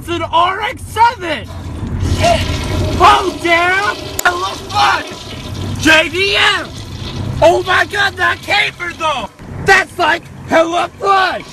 it's an RX-7! Shit! Oh damn! It looks fun! JDM! Oh my god, that caper though! That's like hella flush.